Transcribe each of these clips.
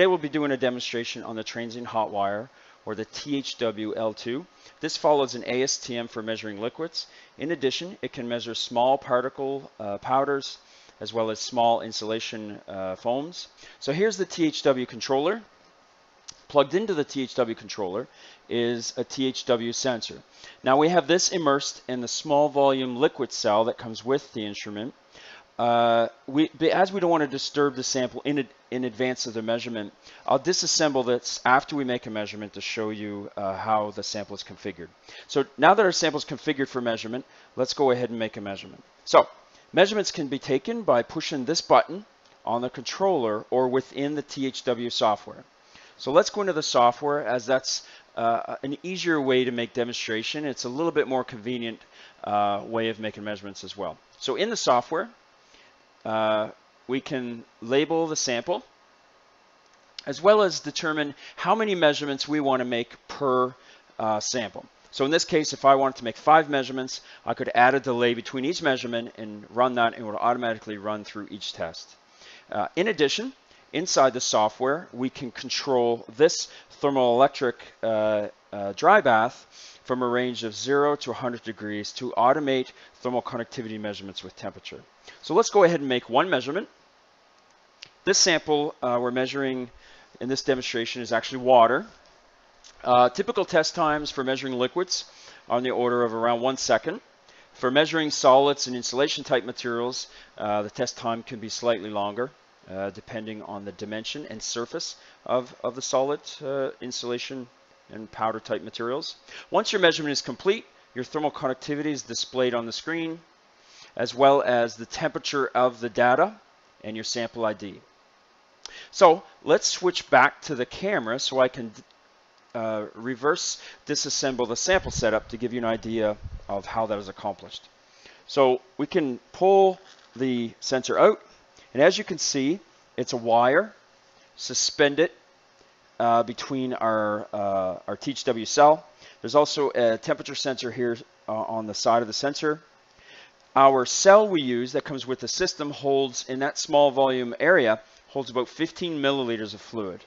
Today we'll be doing a demonstration on the transient hot wire or the THW-L2. This follows an ASTM for measuring liquids. In addition, it can measure small particle uh, powders as well as small insulation uh, foams. So here's the THW controller. Plugged into the THW controller is a THW sensor. Now we have this immersed in the small volume liquid cell that comes with the instrument. Uh, we, as we don't want to disturb the sample in, in advance of the measurement, I'll disassemble this after we make a measurement to show you uh, how the sample is configured. So now that our sample is configured for measurement, let's go ahead and make a measurement. So measurements can be taken by pushing this button on the controller or within the THW software. So let's go into the software as that's uh, an easier way to make demonstration. It's a little bit more convenient uh, way of making measurements as well. So in the software, uh, we can label the sample as well as determine how many measurements we want to make per uh, sample. So in this case, if I wanted to make five measurements, I could add a delay between each measurement and run that and it would automatically run through each test. Uh, in addition, inside the software, we can control this thermoelectric uh, uh, dry bath from a range of 0 to 100 degrees to automate thermal conductivity measurements with temperature. So let's go ahead and make one measurement. This sample uh, we're measuring in this demonstration is actually water. Uh, typical test times for measuring liquids are on the order of around one second. For measuring solids and insulation type materials, uh, the test time can be slightly longer. Uh, depending on the dimension and surface of, of the solid uh, insulation and powder type materials. Once your measurement is complete, your thermal conductivity is displayed on the screen, as well as the temperature of the data and your sample ID. So let's switch back to the camera so I can uh, reverse disassemble the sample setup to give you an idea of how that is accomplished. So we can pull the sensor out, and as you can see, it's a wire suspended uh, between our, uh, our THW cell. There's also a temperature sensor here uh, on the side of the sensor. Our cell we use that comes with the system holds, in that small volume area, holds about 15 milliliters of fluid.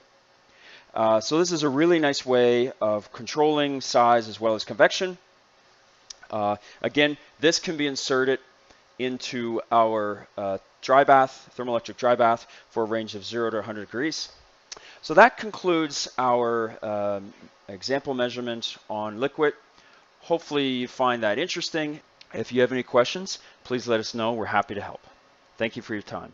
Uh, so this is a really nice way of controlling size as well as convection. Uh, again, this can be inserted into our uh, dry bath, thermoelectric dry bath for a range of 0 to 100 degrees. So that concludes our um, example measurement on liquid. Hopefully you find that interesting. If you have any questions, please let us know. We're happy to help. Thank you for your time.